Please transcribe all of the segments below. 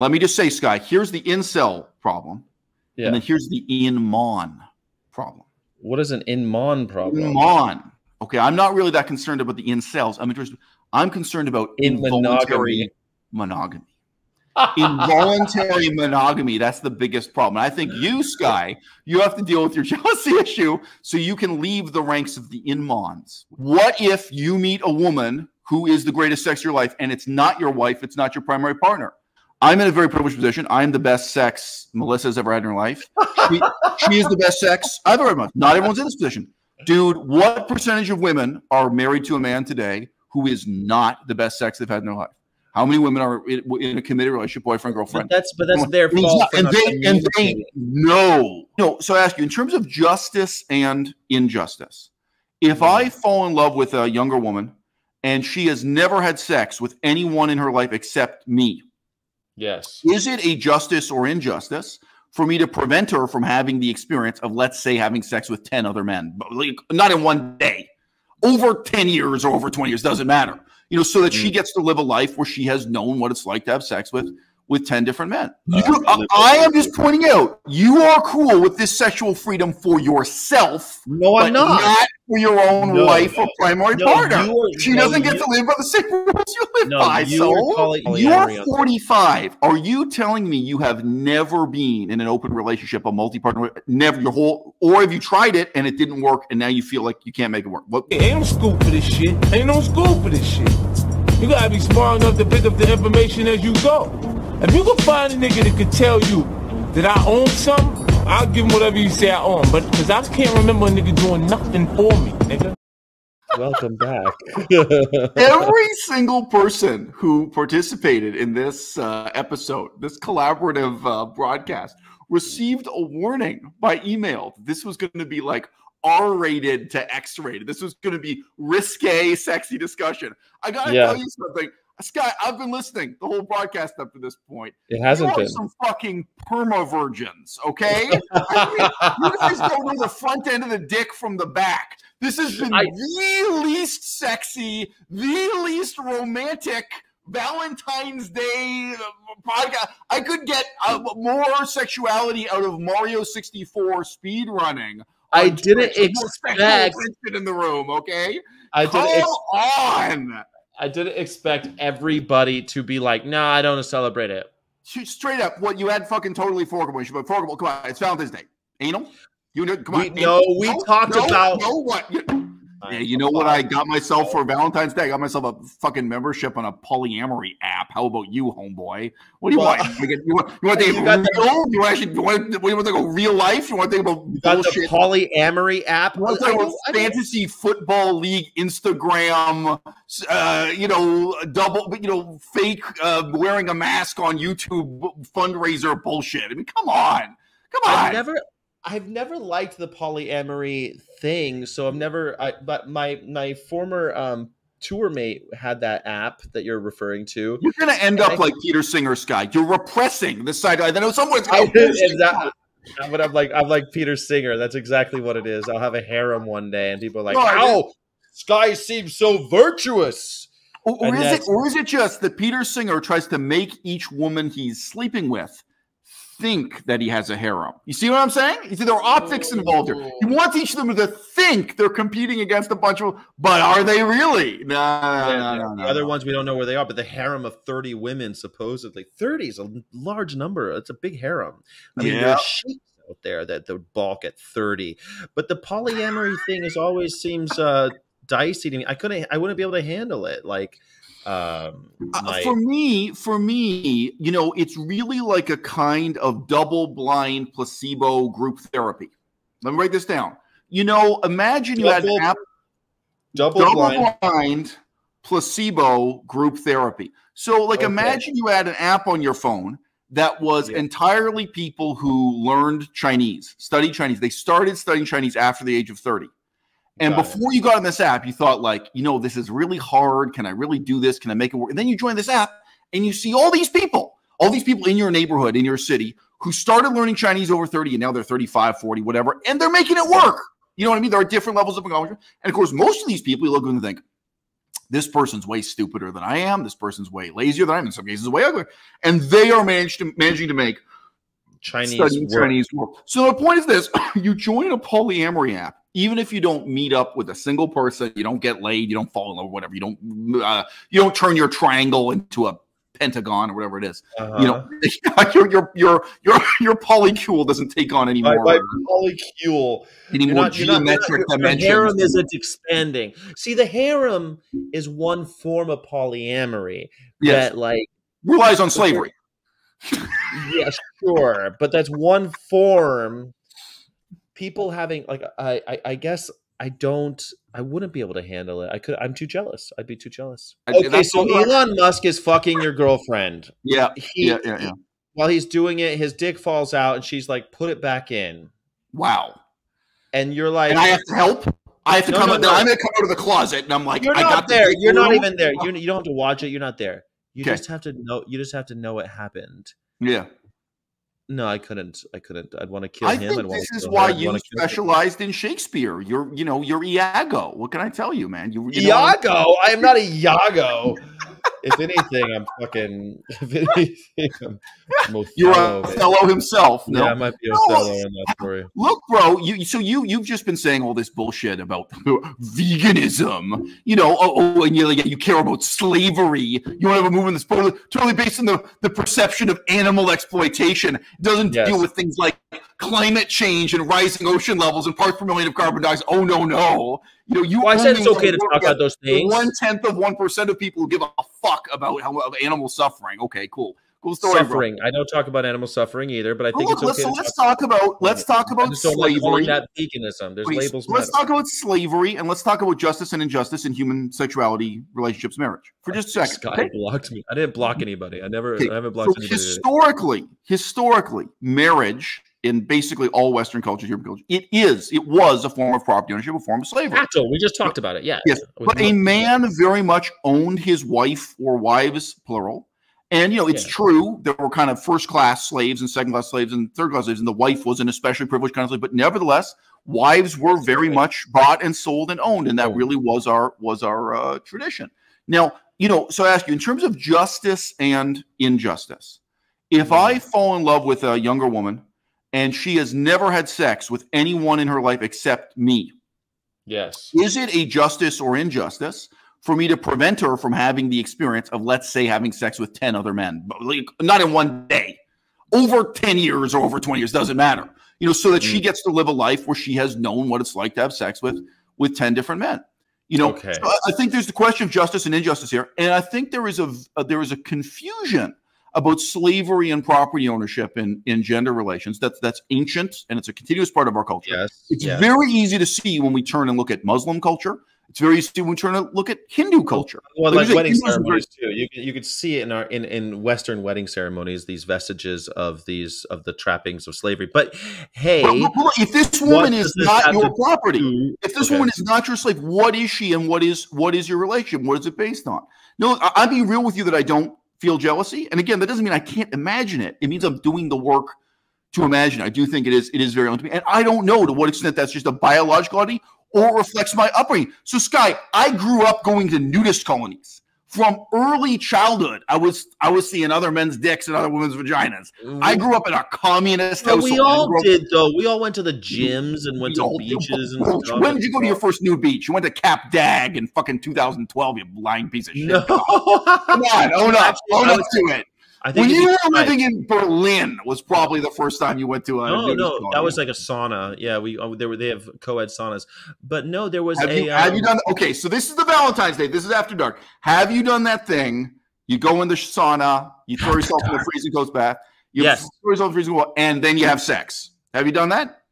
let me just say, Sky, here's the incel problem. Yeah. And then here's the in-mon problem. What is an in-mon problem? In-mon. Okay, I'm not really that concerned about the incels. I'm interested. I'm concerned about In involuntary monogamy. Involuntary monogamy. That's the biggest problem. And I think you, Sky, you have to deal with your jealousy issue so you can leave the ranks of the in-mons. What if you meet a woman who is the greatest sex of your life and it's not your wife, it's not your primary partner? I'm in a very privileged position. I'm the best sex Melissa's ever had in her life. She, she is the best sex I've ever had. Not everyone's in this position. Dude, what percentage of women are married to a man today who is not the best sex they've had in their life? How many women are in, a committed relationship, boyfriend, girlfriend? But that's but that's their And fault. and they and they communicating. no no. So I ask you, in terms of justice and injustice, if I mm-hmm. fall in love with a younger woman and she has never had sex with anyone in her life except me, Yes. is it a justice or injustice for me to prevent her from having the experience of, let's say, having sex with 10 other men, but like, not in one day, over 10 years or over 20 years, doesn't matter, you know, so that she mm. gets to live a life where she has known what it's like to have sex with with 10 different men. You- I, I am just pointing out, you are cool with this sexual freedom for yourself, No, I'm not. for your own No, wife or primary No, partner. are- She no, doesn't get you- to live by the same rules you live No, by. you so are you're polyamory on- 45. Are you telling me you have never been in an open relationship, a multi-partner, never your whole, or have you tried it and it didn't work, and now you feel like you can't make it work? What? Ain't no school for this shit. Ain't no school for this shit. You gotta be smart enough to pick up the information as you go. If you can find a nigga that could tell you that I own something, I'll give him whatever you say I own. But cause I can't remember a nigga doing nothing for me, nigga. Welcome back. Every single person who participated in this uh, episode, this collaborative uh, broadcast, received a warning by email. This was going to be like R rated to X rated. This was going to be risque, sexy discussion. I got to Yeah. tell you something. Scott, I've been listening the whole broadcast up to this point. It hasn't been. some fucking perma virgins, okay? I mean, you guys don't know the front end of the dick from the back. This has been I- the least sexy, the least romantic Valentine's Day uh, podcast. I could get uh, more sexuality out of Mario 64 speed running. I didn't Twitch. More sexual expect. in the room, okay? I didn't. Ex- on. I didn't expect everybody to be like, "No, I don't celebrate it." Straight up, what you had fucking totally forkable. But forkable, come on, it's Valentine's Day. Anal? You know, come on. We- no, we talked no, about- No, what? You, yeah, you know what I got myself for Valentine's Day? I got myself a fucking membership on a polyamory app. How about you, homeboy? What do you Well, want? You, want? You want to think you got the- real? You actually you want? You want to think of real life? You want to think about You got the bullshit? polyamory app. You want to talk about don't- I don't- fantasy football league Instagram, uh, you know, double, you know, fake uh, wearing a mask on YouTube fundraiser bullshit. I mean, come on, come on. I've never I've never liked the polyamory thing, so I've never I but my my former um tour mate had that app that you're referring to. You're gonna end I- up like Peter Singer's guy. You're repressing the side. I know someone's I exactly but I'm like I'm like Peter Singer. That's exactly what it is. I'll have a harem one day and people are like, No, I How Sky seems so virtuous. Or, or is it, or is it just that Peter Singer tries to make each woman he's sleeping with think that he has a harem? You see what I'm saying? You see, there are optics involved here. He wants each of them to think they're competing against a bunch of, but are they really? No, no, no, no, no, other ones we don't know where they are, but the harem of 30 women supposedly. 30 is a large number. It's a big harem. I mean, Yeah. there's sheiks out there that that would balk at 30. But the polyamory thing is always seems uh dicey to me. I couldn't I wouldn't be able to handle it. Like um Uh, for me, for me, you know, it's really like a kind of double-blind placebo group therapy. Let me write this down. You know, imagine you had an Double- app double, double blind. blind placebo group therapy. So, like, Okay. imagine you had an app on your phone that was Yeah. entirely people who learned Chinese, studied Chinese. They started studying Chinese after the age of 30. And Got it. before you got on this app, you thought, like, you know, this is really hard. Can I really do this? Can I make it work? And then you join this app and you see all these people, all these people in your neighborhood, in your city, who started learning Chinese over 30 and now they're 35, 40, whatever, and they're making it work. You know what I mean? There are different levels of accomplishment. And of course, most of these people, you look at them and think, this person's way stupider than I am. This person's way lazier than I am. In some cases, way uglier, and they are managed to managing to make Chinese work. Chinese work. So the point is this: you join a polyamory app, even if you don't meet up with a single person, you don't get laid, you don't fall in love, whatever. You don't uh, you don't turn your triangle into a pentagon or whatever it is. Uh-huh. You know, your your your your your polycule doesn't take on any by, more by polycule. any You're more not, you're not, geometric your- your harem isn't expanding. See, the harem is one form of polyamory yes, that, like, relies on slavery. yeah, sure, but that's one form. People having like, I, I, I guess I don't, I wouldn't be able to handle it. I could, I'm too jealous. I'd be too jealous. Okay, so all- Elon Musk is fucking your girlfriend. yeah, He, yeah, yeah, yeah. While he's doing it, his dick falls out, and she's like, "Put it back in," Wow. and you're like, And I have to help. I have to No, come no, out. no. I'm going to come out of the closet, and I'm like, "You're I not got there. big You're not even there. You, you don't have to watch it. You're not there. You Okay. just have to know. You just have to know what happened." Yeah. No, I couldn't. I couldn't. I'd want to kill I him. Think this is why her. You him. specialized in Shakespeare. You're, you know, you're Iago. What can I tell you, man? You, you know, Iago. I am not a Iago. if anything, I'm fucking. If anything, I'm, I'm you're Othello. Himself. No, Yeah, I might be No, Othello in that story. look, bro. You so you you've just been saying all this bullshit about veganism. You know, oh, oh and you you care about slavery. You want to have a movement that's totally, totally based on the the perception of animal exploitation. It doesn't Yes. deal with things like climate change and rising ocean levels and parts per million of carbon dioxide. Oh no, no. You know, you. Well, I said it's okay to talk about those things. One tenth of one percent of people who give a fuck about how of animal suffering. Okay, cool, cool story. bro. Suffering. I don't talk about animal suffering either, but I think oh, look, it's let's, so to let's talk, talk about let's talk about just don't like slavery. that veganism. There's Please, labels. let's matter. talk about slavery and let's talk about justice and injustice in human sexuality, relationships, marriage for just a second. Guy okay? blocked me. I didn't block anybody. I never. Okay, I haven't So blocked anybody. historically, historically, marriage in basically all Western cultures, European cultures, it is, it was a form of property ownership, a form of slavery. We just talked about it. Yeah. Yes, but a man very much owned his wife or wives, plural. And you know, it's Yeah. true there were kind of first class slaves and second class slaves and third class slaves, and the wife was an especially privileged kind of slave. But nevertheless, wives were very much bought and sold and owned, and that really was our was our uh, tradition. Now, you know, so I ask you in terms of justice and injustice, if I fall in love with a younger woman and she has never had sex with anyone in her life except me, Yes. is it a justice or injustice for me to prevent her from having the experience of, let's say, having sex with 10 other men, but like, not in one day, over 10 years or over 20 years, doesn't matter, you know, so that she mm. gets to live a life where she has known what it's like to have sex with, with 10 different men. You know, Okay. so I- I think there's the question of justice and injustice here, and I think there is a, a uh, there is a confusion about slavery and property ownership in in gender relations. That's that's ancient and it's a continuous part of our culture. Yes. It's yes. very easy to see when we turn and look at Muslim culture. It's very easy when we turn and look at Hindu culture. Well, Like like you wedding Hindus are ceremonies too. You can, you could see it in our in, in Western wedding ceremonies these vestiges of these of the trappings of slavery. But hey, But- but if this woman is this not your property, do- if this Okay. woman is not your slave, what is she and what is what is your relationship? What is it based on? No, I- I'll be real with you that I don't feel jealousy. And again, that doesn't mean I can't imagine it. It means I'm doing the work to imagine. I do think it is it is very me. And I don't know to what extent that's just a biological biologicality or reflects my upbringing. So Sky, I grew up going to nudist colonies. From early childhood, I was I was seeing other men's dicks and other women's vaginas. Mm-hmm. I grew up in a communist Well, household. we all did though. We all went to the gyms and went we to did. beaches and stuff. When did you go to your first new beach? You went to Cap d'Agde in fucking 2012, you lying piece of shit. No, Come on, own up. Own up to it. I think When you were living in Berlin was probably the first time you went to a No, no, colony. that was like a sauna. Yeah, we uh, there were they have co-ed saunas, but no, there was Have a. you, have you um, done okay? So this is the Valentine's Day. This is after dark. Have you done that thing? You go in the sauna, you throw yourself in the freezing cold bath, you Yes. throw yourself in the freezing cold, and then you have sex. Have you done that?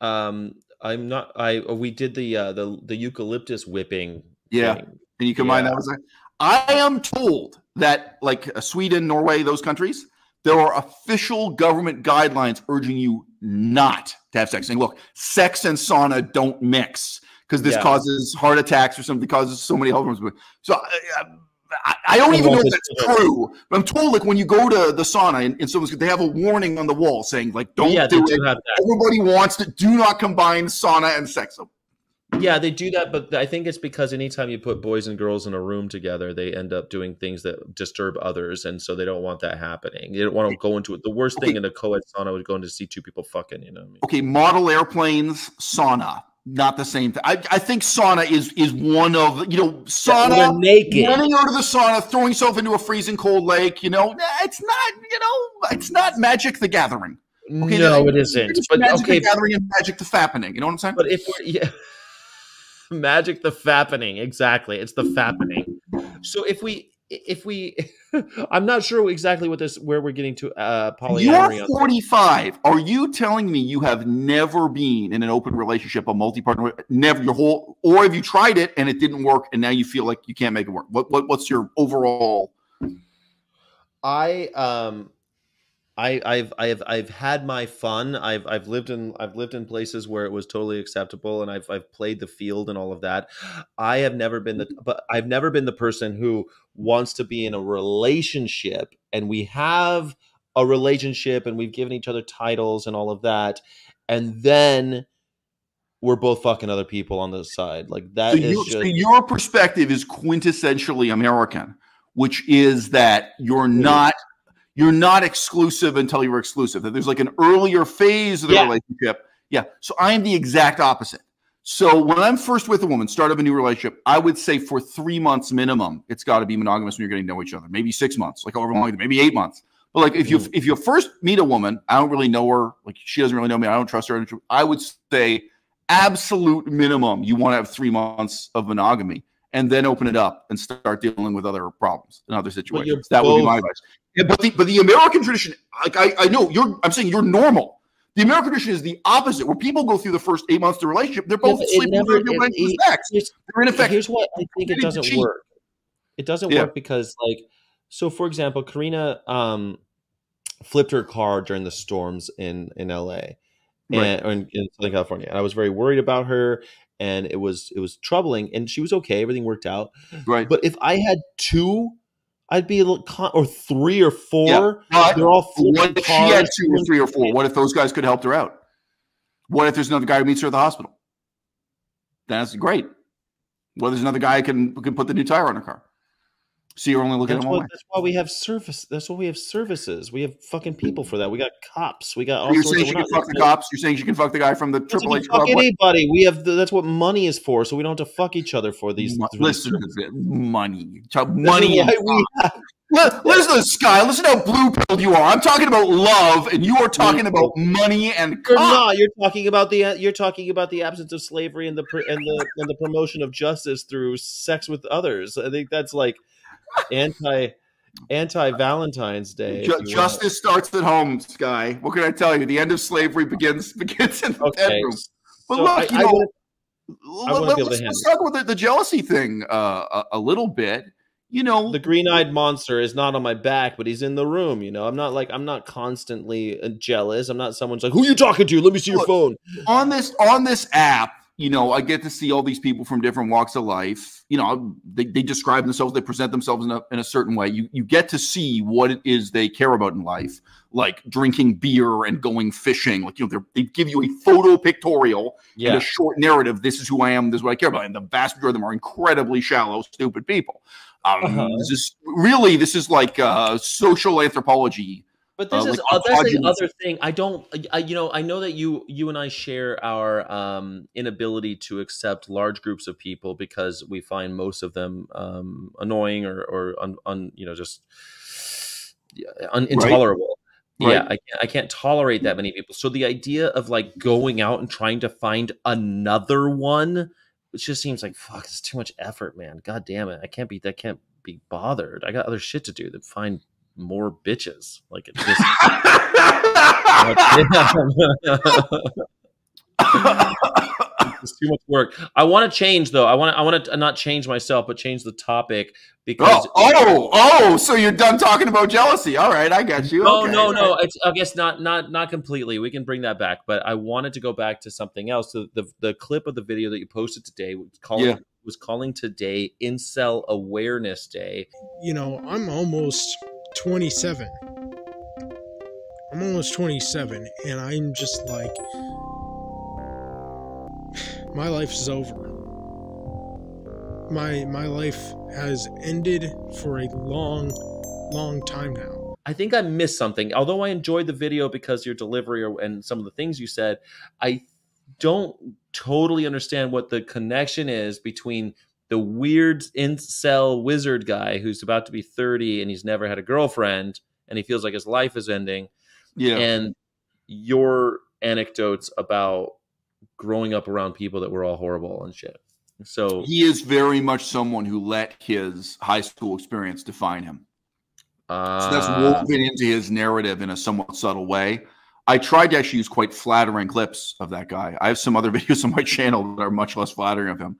Um, I'm not. I we did the uh, the the eucalyptus whipping. Yeah. thing. And you combine Yeah. that with that. I am told that, like uh, Sweden, Norway, those countries, there are official government guidelines urging you not to have sex. Saying, look, sex and sauna don't mix because this Yeah. causes heart attacks or something, causes so many health problems. So uh, I, I don't I even know if that's true, but I'm told like when you go to the sauna and, and someone's they have a warning on the wall saying like, don't yeah, do do it. that. Everybody wants to do not combine sauna and sex. So Yeah, they do that, but I think it's because anytime you put boys and girls in a room together, they end up doing things that disturb others, and so they don't want that happening. They don't want to go into it. The worst thing in a co-ed sauna would go into see two people fucking. You know what I mean? Okay, model airplanes, sauna, not the same thing. I, I think sauna is is one of you know sauna. naked. Running out of the sauna, throwing yourself into a freezing cold lake, you know, it's not, you know, it's not Magic the Gathering. Okay, no, it isn't. It's But Magic okay, the Gathering and Magic the Fappening. You know what I'm saying? but if yeah, magic the fappening exactly. It's the fappening. So if we if we, I'm not sure exactly what this where we're getting to uh polyamory. You're 45. Are you telling me you have never been in an open relationship, a multi-partner, never your whole, or have you tried it and it didn't work, and now you feel like you can't make it work? What, what what's your overall? I um I I've I've I've had my fun. I've I've lived in I've lived in places where it was totally acceptable and I've I've played the field and all of that. I have never been the mm-hmm. but I've never been the person who wants to be in a relationship and we have a relationship and we've given each other titles and all of that and then we're both fucking other people on the side. Like that So, is you, so your perspective is quintessentially American, which is that you're not you're not exclusive until you're exclusive. That there's like an earlier phase of the Yeah. relationship. Yeah. So I am the exact opposite. So when I'm first with a woman, start of a new relationship, I would say for three months minimum, it's got to be monogamous when you're getting to know each other. Maybe six months, like however long, maybe eight months. But like if you Mm. if you first meet a woman, I don't really know her, like she doesn't really know me, I don't trust her. I would say absolute minimum, you want to have three months of monogamy and then open it up and start dealing with other problems and other situations. That would be my advice. Yeah, but the but the American tradition, like I, I know you're I'm saying you're normal. The American tradition is the opposite, where people go through the first eight months of the relationship, they're both it sleeping never- with their it- it- sex. They're in effect. Here's what I think it doesn't cheat. work. It doesn't Yeah. work because, like, so for example, Karina um, flipped her car during the storms in in LA Right. and or in, in Southern California, and I was very worried about her, and it was it was troubling. And she was okay; everything worked out. Right. But if I had two, I'd be a little con- or three or four. Yeah, they're all What if she had two or three or four? What if those guys could have helped her out? What if there's another guy who meets her at the hospital? That's great. What if there's another guy who can who can put the new tire on her car? So you're only looking That's, at one what, that's why we have service. That's why we have services. We have fucking people for that. We got cops. We got all You're sorts saying she can fuck the cops. You're saying she can fuck the guy from the Triple H fuck. Anybody. We have the, that's what money is for, so we don't have to fuck each other for these. Mo- Listen to this. Money. Money. and why we have- Li- Listen Sky. Listen how blue pilled you are. I'm talking about love, and you are talking about money and You're not. You're talking about the. You're talking about the absence of slavery and the and the and the promotion of justice through sex with others. I think that's like anti anti Valentine's Day. Ju- will. justice starts at home, Sky. What can I tell you? The end of slavery begins begins in the Okay. bedroom. But So look, I- you I know, let, wanna be able to us talk about the, the jealousy thing uh, a, a little bit. You know, the green-eyed monster is not on my back, but he's in the room. You know, I'm not like I'm not constantly uh, jealous. I'm not someone's like, "Who you talking to? Let me see your Look, phone." on this on this app, you know, I get to see all these people from different walks of life. You know, they, they describe themselves, they present themselves in a, in a certain way. You you get to see what it is they care about in life, like drinking beer and going fishing. Like you know, they're- give you a photo pictorial and a short narrative. This is who I am. This is what I care about. And the vast majority of them are incredibly shallow, stupid people. Um, Uh-huh. This is really this is like uh, social anthropology. But this uh, is like that's the other thing. I don't. I, you know, I know that you you and I share our um, inability to accept large groups of people because we find most of them um, annoying or or un, un, you know just un, intolerable. Right. Yeah, I can't, I can't tolerate that many people. So the idea of like going out and trying to find another one, it just seems like fuck. It's too much effort, man. God damn it, I can't be. I can't be bothered. I got other shit to do than find more bitches. Like it just. it's too much work. I want to change though. I want to. I want to not change myself, but change the topic because. Oh, oh, oh! So you're done talking about jealousy? All right, I got you. No, Okay, no, no. right. It's I guess not not not completely. We can bring that back, but I wanted to go back to something else. So the the clip of the video that you posted today was calling Yeah. was calling today Incel Awareness Day. you know, I'm almost 27. I'm almost 27, and I'm just like, my life is over. my my life has ended for a long, long time now. I think I missed something. Although I enjoyed the video because your delivery and some of the things you said, I don't totally understand what the connection is between the weird incel wizard guy who's about to be 30 and he's never had a girlfriend and he feels like his life is ending Yeah. and your anecdotes about growing up around people that were all horrible and shit. So he is very much someone who let his high school experience define him. So that's uh, woven into his narrative in a somewhat subtle way. I tried to actually use quite flattering clips of that guy. I have some other videos on my channel that are much less flattering of him.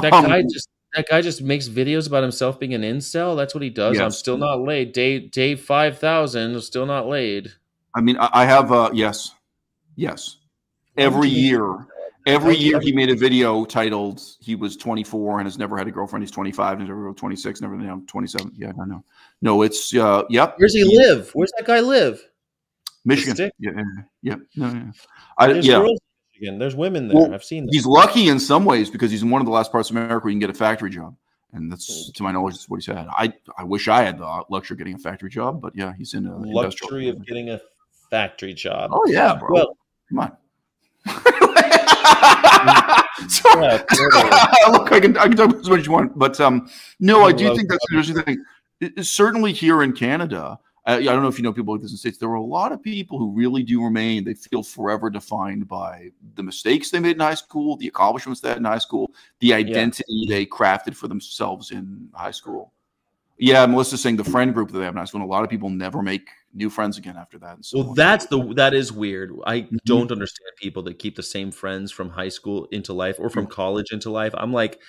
That Um, guy just that guy just makes videos about himself being an incel. That's what he does. I'm still not laid. Day day five thousand, still not laid. I mean, I, I have uh yes, yes. Every year, every year he made a video titled "He was 24 and has never had a girlfriend." He's 25 and never 26, never know 27. Yeah, I don't know. No, it's uh, yep, Where's he live? Where's that guy live? Michigan. Yeah, yeah, yeah. No, yeah. I, yeah. girls Michigan. There's women there. Well, I've seen them. He's lucky in some ways because he's in one of the last parts of America where you can get a factory job, and that's to my knowledge that's what he said. I I wish I had the luxury of getting a factory job, but yeah, he's in a luxury of getting a factory job. Oh yeah, bro. Well, Come on. so, yeah, look, I can I can talk about as much as you want, but um, no, I I do think that's an interesting thing. It- certainly here in Canada, uh, I don't know if you know people like this in the states. There are a lot of people who really do remain. They feel forever defined by the mistakes they made in high school, the accomplishments they had in high school, the identity they crafted for themselves in high school. Yeah, Melissa's saying the friend group that they have in high school. And a lot of people never make new friends again after that. So Well, on. that's the that is weird. I Mhm. don't understand people that keep the same friends from high school into life or from college into life. I'm like,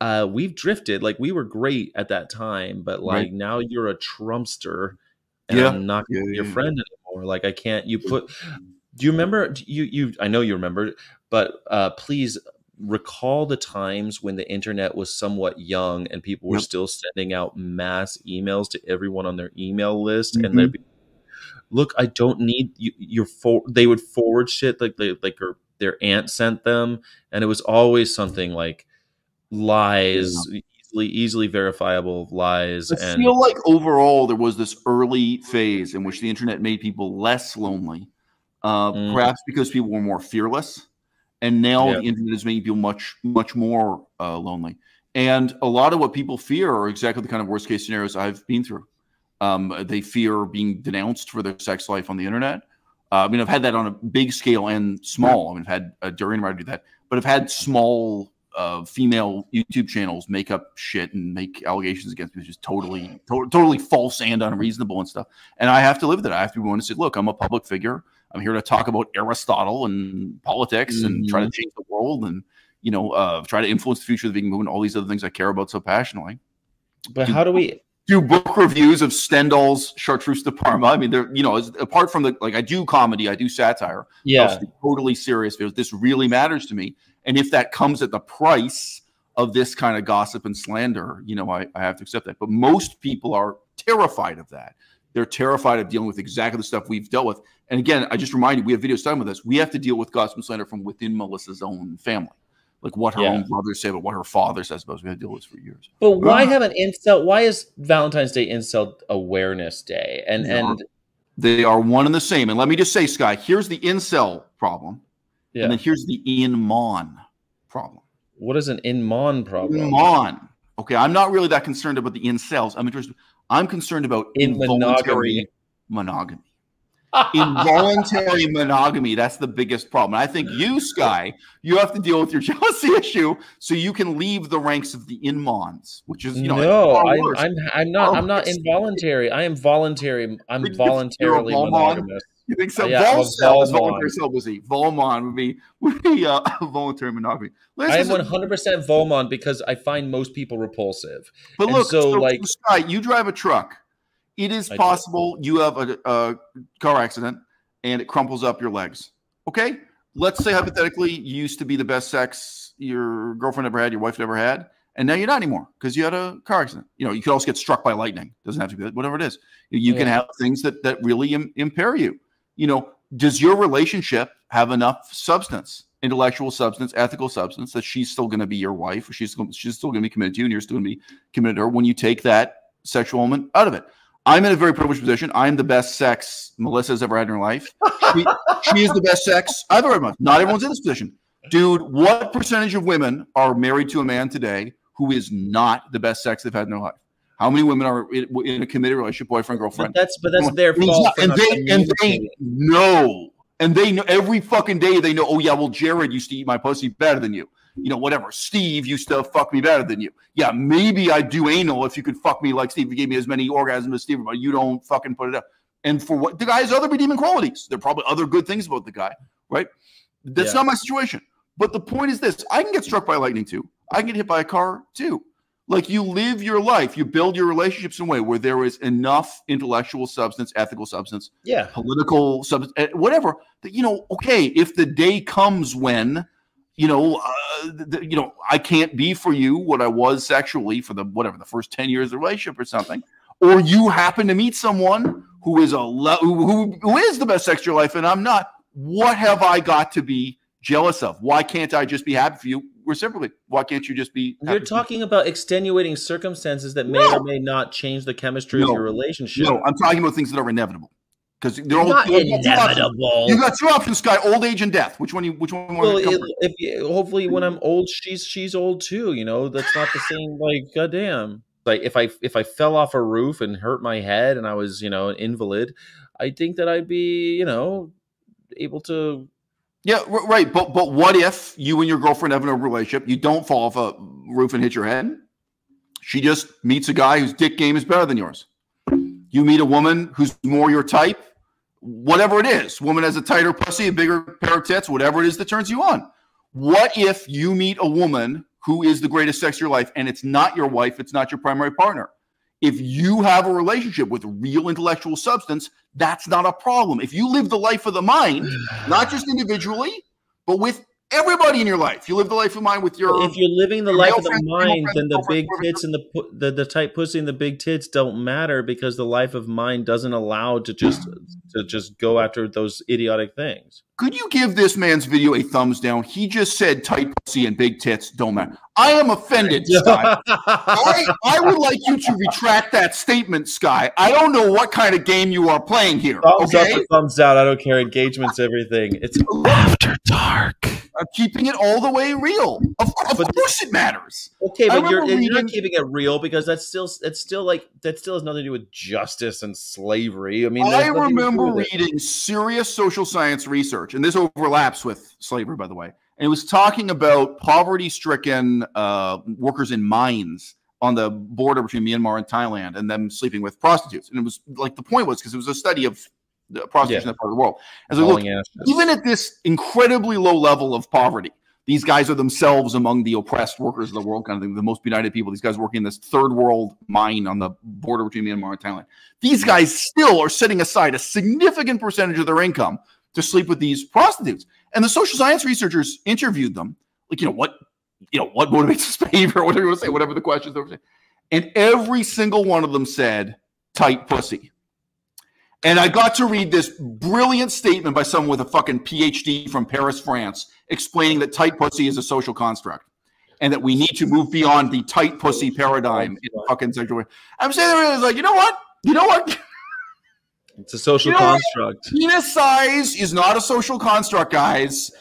uh, we've drifted. Like we were great at that time, but like Right. now you're a Trumpster, and Yeah. I'm not Yeah, your yeah, friend anymore. Like I can't. You put. Do you remember? do You you. I know you remember, but uh, please recall the times when the internet was somewhat young and people were Yep. still sending out mass emails to everyone on their email list, Mhm. and they'd be look i don't need you your for they would forward shit like they like their, their aunt sent them and it was always something like lies easily easily verifiable lies I and feel like overall there was this early phase in which the internet made people less lonely, uh, Mm. perhaps because people were more fearless, and now Yeah. the internet is making people much much more uh, lonely. And a lot of what people fear are exactly the kind of worst case scenarios I've been through. Um, they fear being denounced for their sex life on the internet. Uh, I mean, I've had that on a big scale and small. I mean, I've had uh, Durian Rider do that, but I've had small uh, female YouTube channels make up shit and make allegations against me, which is totally, to- totally false and unreasonable and stuff. And I have to live with it. I have to be willing to say, look, I'm a public figure. I'm here to talk about Aristotle and politics and try to change the world and you know uh, try to influence the future of the vegan movement. All these other things I care about so passionately. but how do we Do book reviews of Stendhal's Chartreuse de Parma. I mean, they're you know, apart from the like, I do comedy, I do satire. Yeah do totally serious. This really matters to me. And if that comes at the price of this kind of gossip and slander, you know, I, I have to accept that. But most people are terrified of that. They're terrified of dealing with exactly the stuff we've dealt with. And again, I just remind you, we have videos done with this. We have to deal with gossip and slander from within Melissa's own family, like what her Yeah. own brothers say, but what her father says about us. We had to deal with this for years. but why Ah. have an incel why is valentine's day incel awareness day and Yeah. and They are one and the same. And let me just say, Sky, here's the incel problem, yeah and then here's the in-mon problem. what is an in-mon problem Mon. Okay, I'm not really that concerned about the incels. I'm interested. I'm concerned about In involuntary monogamy. Involuntary monogamy. That's the biggest problem. And I think you, Sky, you have to deal with your jealousy issue so you can leave the ranks of the inmons, which is you know no, I'm. I'm I'm not Far I'm not worse. involuntary. I am voluntary. I'm a voluntarily monogamous. You think so? Uh, yeah, well, is voluntary celibacy. Volmon would be would be uh, voluntary monogamy. Let's I am 100 percent Volmon because I find most people repulsive. But And look, so, so, like- Sky, you drive a truck. It is I do. possible you have a, a car accident and it crumples up your legs. Okay, let's say hypothetically you used to be the best sex your girlfriend ever had, your wife ever had, and now you're not anymore because you had a car accident. You know, you could also get struck by lightning. Doesn't have to be that. Whatever it is, you can have things that that really Im- impair you. You know, does your relationship have enough substance intellectual substance, ethical substance, that she's still going to be your wife, or she's she's still going to be committed to you, and you're still going to be committed to her when you take that sexual element out of it. I'm in a very privileged position. I'm the best sex Melissa's ever had in her life. She, she is the best sex I've ever had. in my life. Not everyone's in this position, dude. What percentage of women are married to a man today who is not the best sex they've had in their life? How many women are in, in a committed relationship, boyfriend, girlfriend? But that's but that's their And fault. not- and they and they know, and they know every fucking day. They know. Oh yeah, well Jared used to eat my pussy better than you. You know, whatever. Steve used to fuck me better than you. Yeah, maybe I'd do anal if you could fuck me like Steve. You gave me as many orgasms as Steve, but you don't fucking put it up. And for what the guy has other redeeming qualities. There are probably other good things about the guy, right? That's Yeah. not my situation. But the point is this: I can get struck by lightning too. I can get hit by a car too. Like you live your life, you build your relationships in a way where there is enough intellectual substance, ethical substance, Yeah. political substance, eh, whatever. That you know, okay, if the day comes when, you know, uh, the, you know, I can't be for you what I was sexually for the whatever the first ten years of the relationship or something, or you happen to meet someone who is a who, who is the best sex of your life and I'm not. What have I got to be jealous of? Why can't I just be happy for you reciprocally? Why can't you just be? You're happy for me? talking about extenuating circumstances that may No. or may not change the chemistry of your relationship. No, I'm talking about things that are inevitable. Because they're all not you got two options. inevitable. You got two options, Sky: old age and death. Which one? You which one? well, it, if you, hopefully when I'm old, she's she's old too. You know, that's not the same. Like, goddamn. Like if I if I fell off a roof and hurt my head and I was you know an invalid, I think that I'd be you know able to. yeah, right. But but what if you and your girlfriend have an relationship? You don't fall off a roof and hit your head. She just meets a guy whose dick game is better than yours. You meet a woman who's more your type. Whatever it is, woman has a tighter pussy, a bigger pair of tits, whatever it is that turns you on. What if you meet a woman who is the greatest sex of your life and it's not your wife, it's not your primary partner? If you have a relationship with real intellectual substance, that's not a problem. If you live the life of the mind, not just individually, but with everybody in your life, you live the life of mind with your. if you're living the life of the friends, mind, then the big tits and the the the tight pussy and the big tits don't matter because the life of mind doesn't allow to just to just go after those idiotic things. Could you give this man's video a thumbs down? He just said tight pussy and big tits don't matter. I am offended, Sky. I, I would like you to retract that statement, Sky. I don't know what kind of game you are playing here. thumbs okay, up or thumbs down. I don't care. Engagement's everything. It's After dark. I'm keeping it all the way real. Of, of But- course, it matters. okay, but you're, remember you're not keeping it real because that's still it's still like that still has nothing to do with justice and slavery. I mean, I nothing to do remember reading serious social science research, and this overlaps with slavery, by the way. And it was talking about poverty-stricken uh, workers in mines on the border between Myanmar and Thailand, and them sleeping with prostitutes. And it was like the point was because it was a study of the prostitution Yeah. in that part of the world. As I look, even at this incredibly low level of poverty, these guys are themselves among the oppressed workers of the world, kind of thing, the most benighted people. These guys working in this third world mine on the border between Myanmar and Thailand. These guys still are setting aside a significant percentage of their income to sleep with these prostitutes. And the social science researchers interviewed them, like, you know, what, you know, what motivates this behavior, whatever you want to say, whatever the questions they were saying. And every single one of them said, tight pussy. And I got to read this brilliant statement by someone with a fucking PhD from Paris, France, explaining that tight pussy is a social construct and that we need to move beyond the tight pussy paradigm in fucking sexual. I'm saying there is like, you know what? You know what? It's a social You know what? construct. Penis size is not a social construct, guys.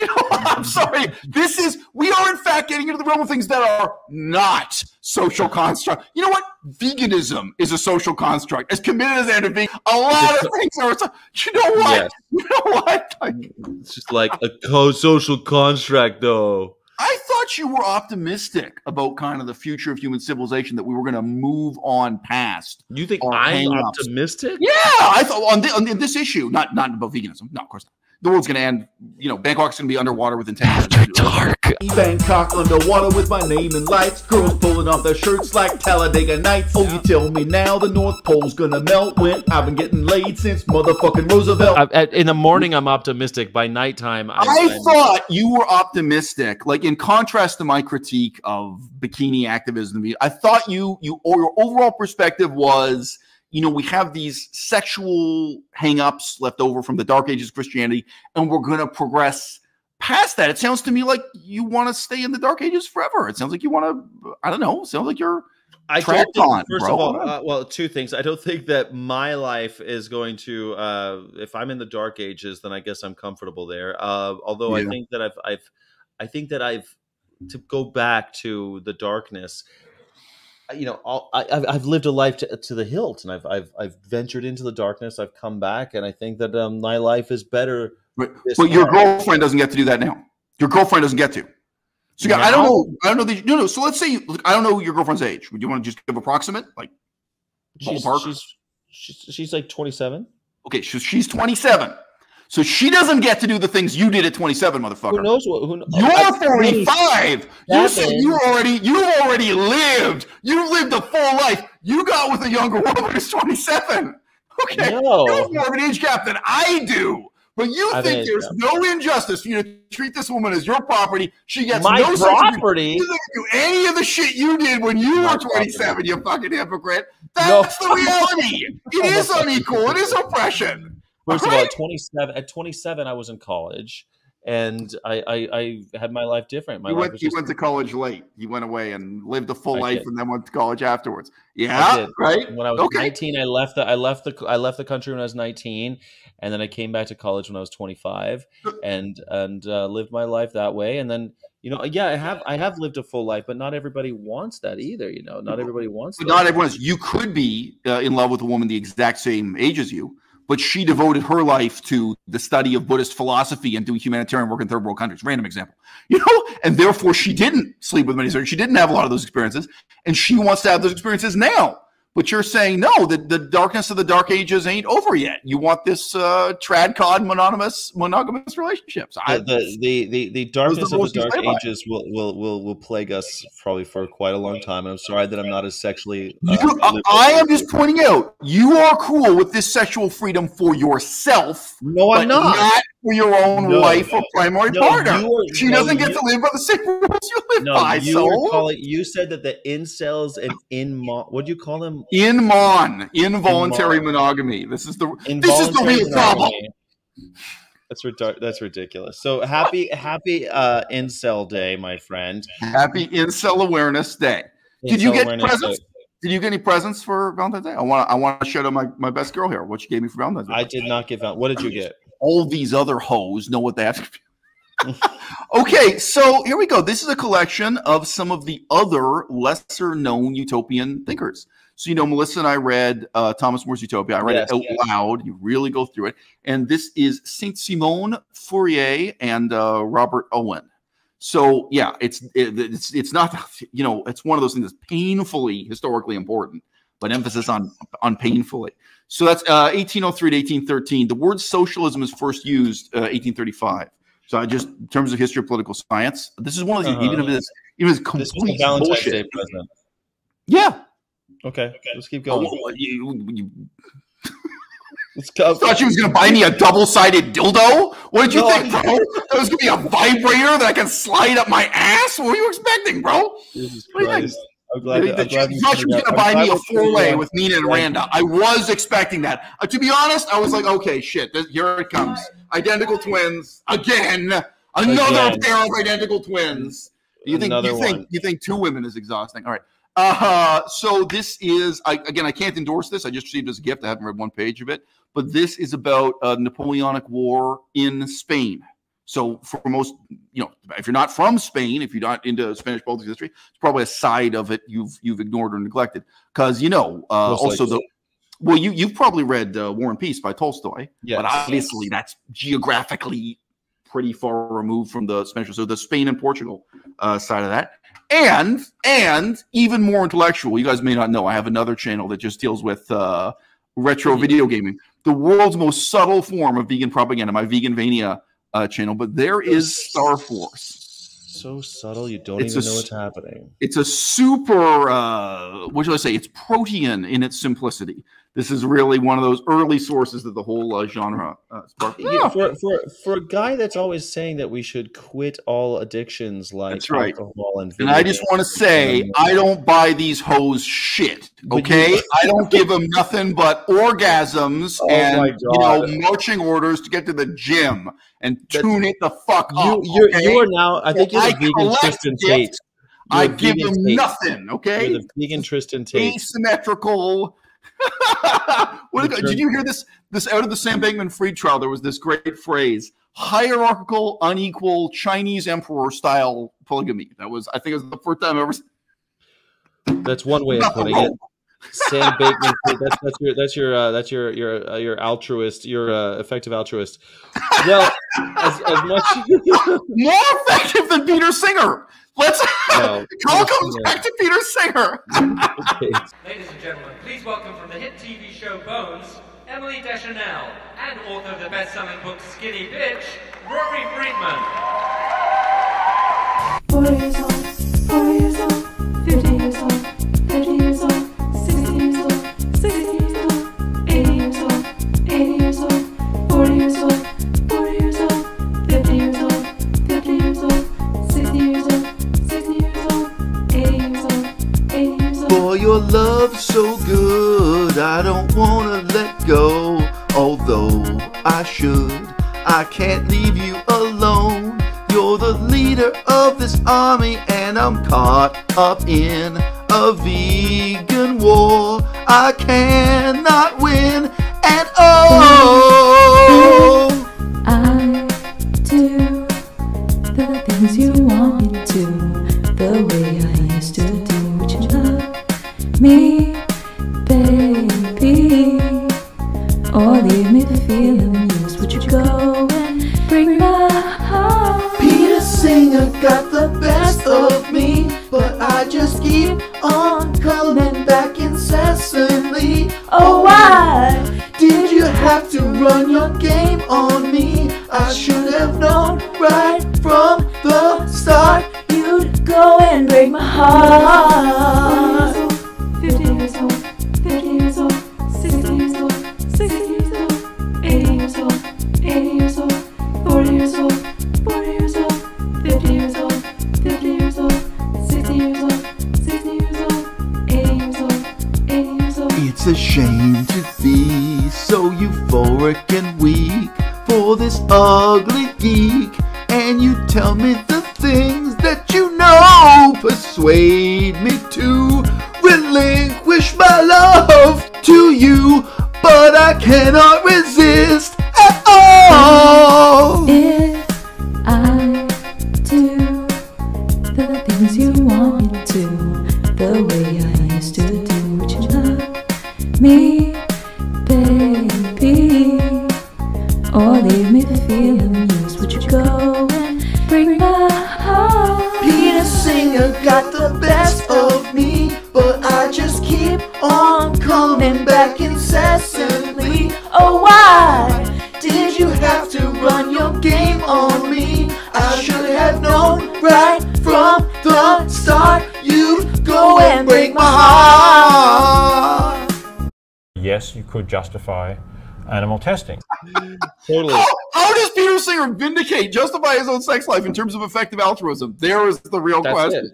You know, I'm sorry. This is we are in fact getting into the realm of things that are not social construct. You know what? Veganism is a social construct. As committed as I am to being, a lot of things are. You know what? Yes. You know what? Like, It's just like a co- social construct, though. I thought you were optimistic about kind of the future of human civilization that we were going to move on past. You think I'm hang-ups. optimistic? Yeah, I thought on, on this issue, not not about veganism. No, of course not. The world's going to end. You know, Bangkok's going to be underwater within ten years. After dark. Bangkok underwater with my name in lights. Girls pulling off their shirts like Talladega Nights. Oh, you tell me now the North Pole's gonna melt when I've been getting laid since motherfucking Roosevelt. I, at- in the morning, I'm optimistic. By nighttime, I'm, I thought you were optimistic, like in contrast to my critique of bikini activism. I thought you, you, or your overall perspective was, you know, we have these sexual hangups left over from the Dark Ages of Christianity, and we're going to progress past that, it sounds to me like you want to stay in the dark ages forever. It sounds like you want to. I don't know. It sounds like you're. I don't think, con, first bro. of all, uh, well, two things. I don't think that my life is going to. Uh, if I'm in the dark ages, then I guess I'm comfortable there. Uh, although I think that I've, I've, I think that I've to go back to the darkness. You know, all, I, I've, I've lived a life to, to the hilt, and I've, I've, I've ventured into the darkness. I've come back, and I think that um, my life is better. But, but your girlfriend doesn't get to do that now. Your girlfriend doesn't get to. So yeah, I don't know. I don't know. The, no, no. So let's say you, look, I don't know your girlfriend's age. Would you want to just give approximate? Like, She's, Ballpark? she's, she's, she's like 27. okay, so she's 27. So she doesn't get to do the things you did at 27, motherfucker. Who knows what? Who, kn- You're 45. You said you already you already lived. You lived a full life. You got with a younger woman who's 27. Okay. You have more of an age gap than I do. But you I think there's gap. no injustice for you to treat this woman as your property. She gets My no property. She doesn't do any of the shit you did when you My were 27, you fucking hypocrite. No. That's the reality. It is unequal. It is oppression. First of all, at 27, at 27, I was in college, and I, I, I had my life different. My You went, was you went to college late. You went away and lived a full I life, did. and then went to college afterwards. Yeah, right. when I was Okay. 19. I left the, I left the, I left the country when I was 19, and then I came back to college when I was 25, and and uh, lived my life that way. And then you know, yeah, I have, I have lived a full life, but not everybody wants that either. You know, not everybody wants. But not everyone is. You could be uh, in love with a woman the exact same age as you, but she devoted her life to the study of Buddhist philosophy and doing humanitarian work in third world countries. Random example, you know, and therefore she didn't sleep with many. She didn't have a lot of those experiences, and she wants to have those experiences now. But you're saying no, the, the darkness of the dark ages ain't over yet. You want this uh, tradcod monogamous monogamous relationships. I, the, the, the, the, the darkness of the dark ages will, will, will, will plague us probably for quite a long time. And I'm sorry that I'm not as sexually. You, uh, I, I am just pointing out you are cool with this sexual freedom for yourself, No, I'm not. not for your own No. wife or primary No, partner. you are- she no, doesn't get you- to live by the same rules you live No, by. you so calling. You said that the incels and in what do you call them? In mon involuntary In mon. monogamy. This is the this is the real problem. That's ridic- That's ridiculous. So happy, happy uh, incel day, my friend. Happy Incel Awareness Day. Did you get presents? day. Did you get any presents for Valentine's Day? I want to I want to shout out my, my best girl here. What she gave me for Valentine's Day. I did not give out. What did you get? all these other hoes know what they have to okay, so here we go. This is a collection of some of the other lesser known utopian thinkers. So, you know, Melissa and I read uh, Thomas More's Utopia. I read Yes, it out yes. loud. You really go through it. And this is Saint Simon Fourier and uh, Robert Owen. So, yeah, it's it, it's it's not you know it's one of those things that's painfully historically important, but emphasis on on painfully. So that's uh, 1803 to 1813. The word socialism is first used uh, 1835. So I just, in terms of history of political science, this is one of the Uh-huh. even if it's even if it's complete bullshit. Day. Yeah. Okay, okay. let's keep Oh, going. well, you, you Let's go. thought she was going to buy me a double-sided dildo? What did you No, think, bro? That was going to be a vibrator that I can slide up my ass? What were you expecting, bro? Jesus What do you think? Christ. I'm glad. You that- I'm glad you thought she was pointed going to out- buy I'm me a glad you pointed four-way out- with Nina and Thank Randa. I was expecting that. Uh, to be honest, I was like, okay, shit, this, here it comes. Identical twins again. Another Again. pair of identical twins. You think Another you think one. you think two women is exhausting? All right. Uh, so this is I, again. I can't endorse this. I just received it as a gift. I haven't read one page of it, but this is about a Napoleonic War in Spain. So for most, you know, if you're not from Spain, if you're not into Spanish politics history, it's probably a side of it you've you've ignored or neglected. Because you know, uh, also likely. the well, you you've probably read uh, War and Peace by Tolstoy, Yes. but obviously that's geographically pretty far removed from the Spanish. So the Spain and Portugal uh, side of that, and and even more intellectual. You guys may not know. I have another channel that just deals with uh, retro video gaming, the world's most subtle form of vegan propaganda. My Veganvania uh, channel, but there is Star Force. So subtle, you don't It's even a know what's happening. It's a super, uh, what should I say? It's protean in its simplicity. This is really one of those early sources that the whole uh, genre uh, sparked. Yeah, for, for for a guy that's always saying that we should quit all addictions like That's right. alcohol and And I just want to say, I don't buy these hoes shit. Okay, I don't give them nothing but orgasms Oh and you know marching orders to get to the gym and That's- tune it the fuck you up. you okay? you are now. I think you're the I vegan Tristan gifts. Tate. You're I give vegan them nothing. Okay, You're the vegan Tristan Tate. asymmetrical. what, did you hear this? This out of the Sam Bankman-Fried trial, there was this great phrase: hierarchical, unequal Chinese emperor style polygamy. That was, I think, it was the first time I ever. That's one way of putting it. Sam Bankman. That's, that's your that's your uh, that's your your uh, your altruist. Your uh, effective altruist. Well, as, as much. More effective than Peter Singer. Let's. No, it comes Singer. back to Peter Singer. okay. Ladies and gentlemen, please welcome from the hit TV show Bones, Emily Deschanel, and author of the best-selling book Skinny Bitch, Rory Freedman. Your love's so good, I don't wanna let go. Although I should, I can't leave you alone. You're the leader of this army, and I'm caught up in a vegan war. I cannot win, and oh. Yes, you could justify animal testing. Totally. How, how does Peter Singer vindicate, justify his own sex life in terms of effective altruism? There is the real That's question. it.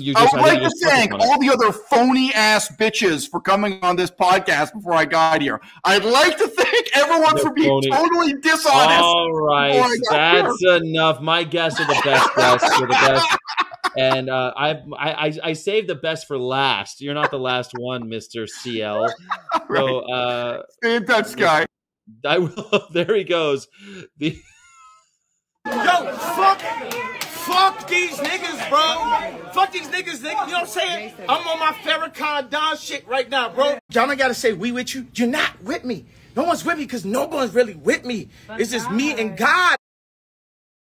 You I would I like to thank all the other phony ass bitches for coming on this podcast before I got here. I'd like to thank everyone The for being phony- totally dishonest. All before right, I got that's enough. My guests are the best guests. You're the best, and uh, I, I I I saved the best for last. You're not the last one, Mister CL. So uh, Stay in touch, Sky. I will. There he goes. The Yo, fuck, fuck these niggas, bro. Fuck these niggas, nigga. You know what I'm saying? I'm on my Farrakhan Don shit right now, bro. Y'all ain't gotta say we with you. You're not with me. No one's with me because no one's really with me. It's just me and God.